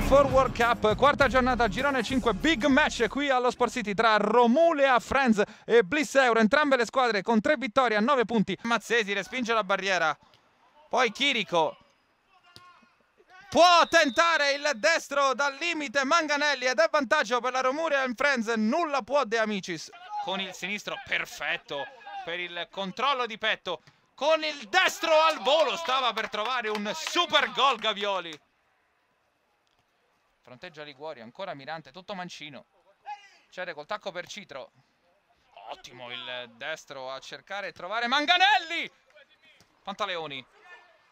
del Forward Cup, quarta giornata, girone 5, big match qui allo Sport City tra Romulea Friends e Bliss Euro, entrambe le squadre con tre vittorie a 9 punti. Mazzesi respinge la barriera, poi Chirico può tentare il destro dal limite Manganelli ed è vantaggio per la Romulea Friends, nulla può De Amicis. Con il sinistro perfetto per il controllo di petto, con il destro al volo stava per trovare un super gol Gavioli. Fronteggia Liguori, ancora Mirante, tutto mancino. Cede col tacco per Citro. Ottimo il destro a cercare e trovare Manganelli. Pantaleoni.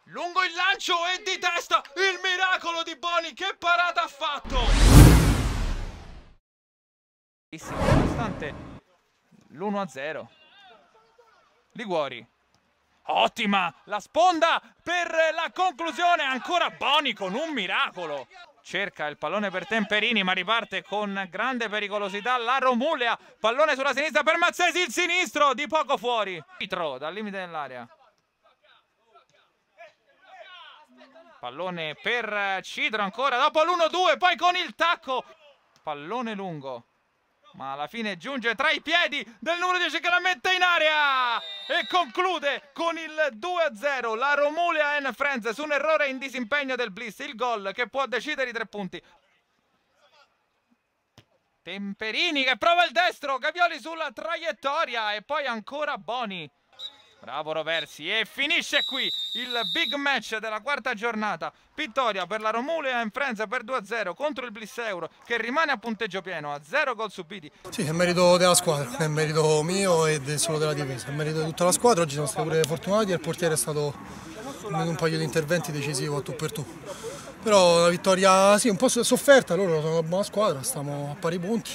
Lungo il lancio e di testa il miracolo di Boni. Che parata ha fatto! Nonostante l'1-0. Liguori. Ottima la sponda per la conclusione. Ancora Boni con un miracolo cerca il pallone per Temperini ma riparte con grande pericolosità la Romulea pallone sulla sinistra per Mazzesi il sinistro di poco fuori. Citro dal limite dell'area. Pallone per Citro ancora dopo l'1-2 poi con il tacco. Pallone lungo ma alla fine giunge tra i piedi del numero 10 che la mette in area e conclude con il 2-0 la Romulea and Friends su un errore in disimpegno del Bliss. Il gol che può decidere i tre punti. Temperini che prova il destro. Gavioli sulla traiettoria. E poi ancora Boni Bravo Roversi e finisce qui il big match della quarta giornata. Vittoria per la Romulea in Friends per 2-0 contro il Bliss Euro che rimane a punteggio pieno a 0 gol subiti. Sì, è merito della squadra, è merito mio e solo della difesa, è merito di tutta la squadra. Oggi siamo stati pure fortunati e il portiere è stato in un paio di interventi decisivo a tu per tu. Però la vittoria sì, un po' sofferta, loro sono una buona squadra, stiamo a pari punti.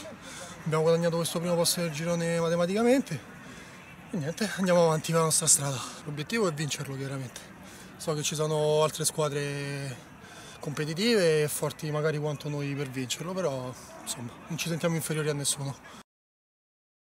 Abbiamo guadagnato questo primo posto del girone matematicamente e niente, andiamo avanti con la nostra strada. L'obiettivo è vincerlo chiaramente. So che ci sono altre squadre competitive e forti magari quanto noi per vincerlo, però insomma non ci sentiamo inferiori a nessuno.